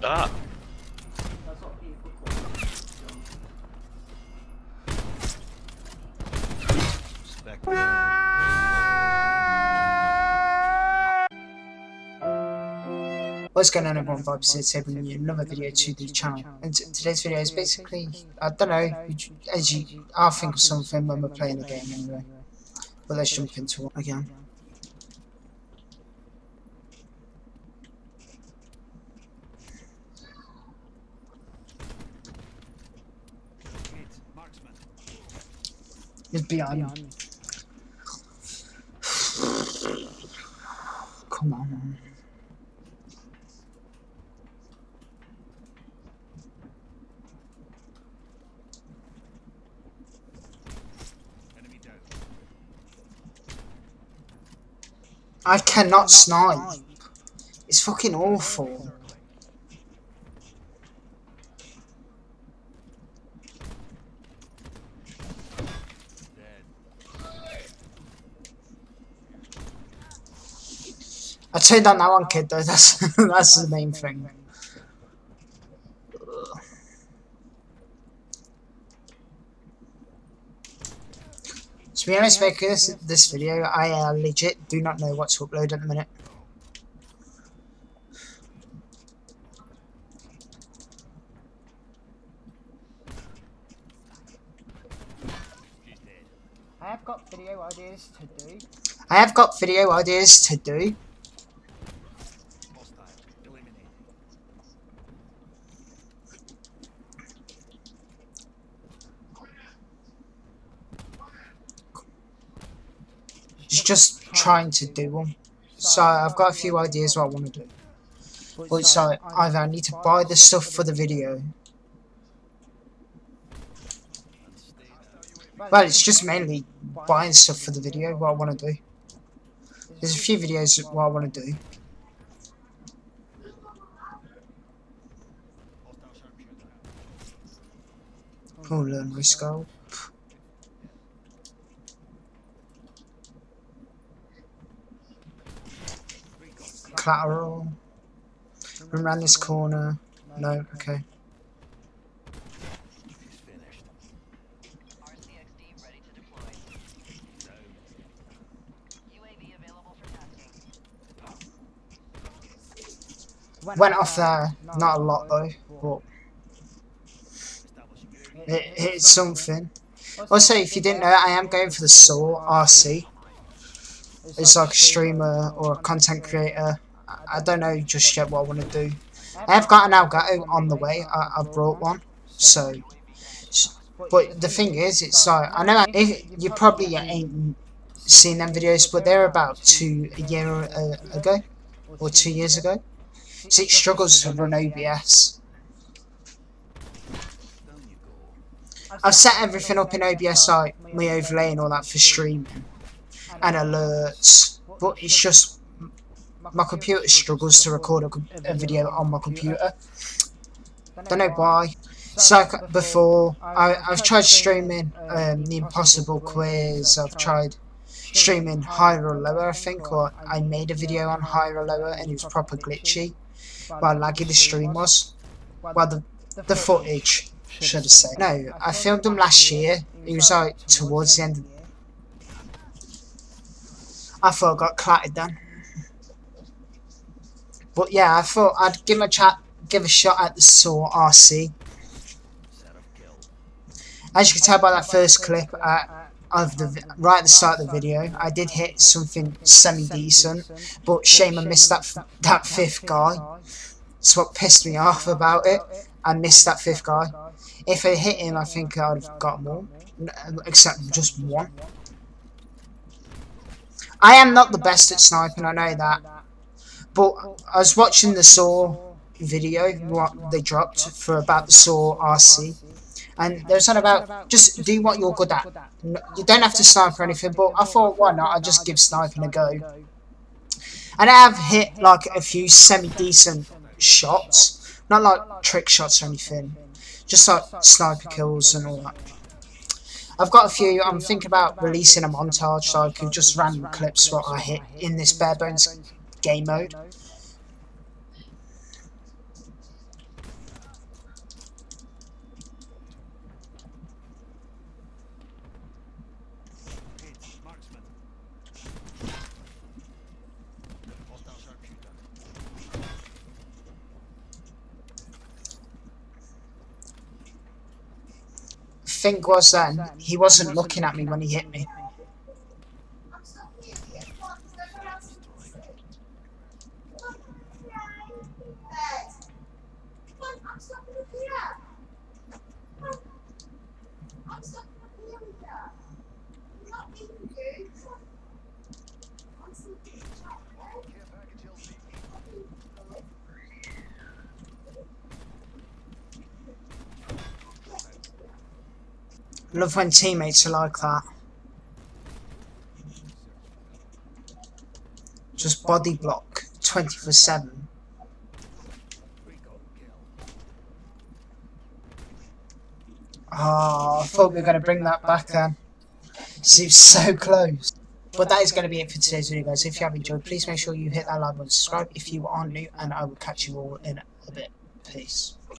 Ah. What's going on everyone, Bob here bringing you another video to the channel. And today's video is basically, I don't know, as you, I'll think of something when we're playing the game anyway. But let's jump into it again. It's behind. Come on. I cannot snipe. It's fucking awful. I turned on that one kid though, that's that's the main thing. To be honest, making this, this video, I uh, legit do not know what to upload at the minute. I have got video ideas to do. I have got video ideas to do. Just trying to do them. So I've got a few ideas what I want to do. But so either I need to buy the stuff for the video. Well, it's just mainly buying stuff for the video what I want to do. There's a few videos what I want to do. Oh, learn my scope. Collateral. Run around this corner. No, okay. Went off there. Not a lot though, but it, it's something. Also, if you didn't know, I am going for the SoaRRC. It's like a streamer or a content creator. I, don't know just yet what I want to do. I have got an Elgato on the way. I, I brought one, so. But the thing is, it's like I know if you probably ain't seen them videos, but they're about two a year uh, ago or two years ago. So it struggles to run OBS. I've set everything up in OBS, like my overlay and all that for streaming and alerts, but it's just my computer struggles to record a, a video on my computer. Don't know why. So like before, I, I've tried streaming um, the Impossible Quiz. I've tried streaming higher or lower, I think, or I made a video on higher or lower, and it was proper glitchy. Well, laggy the stream was. Well, the the footage, should have said. No, I filmed them last year. It was like towards the end. Of I thought I got clattered then. But yeah, I thought I'd give a chat, give a shot at the SoaRRC. As you can tell by that first clip uh, of the right at the start of the video, I did hit something semi decent, but shame I missed that that fifth guy. That's what pissed me off about it. I missed that fifth guy. If I hit him, I think I'd have got more, except just one. I am not the best at sniping, I know that. But I was watching the SoaR video, what they dropped for about the SoaRRC. And they were saying about, just do what you're good at. You don't have to snipe or anything, but I thought, why not? I'll just give sniping a go. And I have hit like a few semi-decent shots. Not like trick shots or anything. Just like sniper kills and all that. I've got a few. I'm thinking about releasing a montage so I could just random clips what I hit in this bare bones game mode. think was then he wasn't looking at me when he hit me. Love when teammates are like that. Just body block 24 7. Oh, I thought we were going to bring that back then. Seems so close. But that is going to be it for today's video, guys. If you have enjoyed, please make sure you hit that like button, subscribe if you are new, and I will catch you all in a bit. Peace.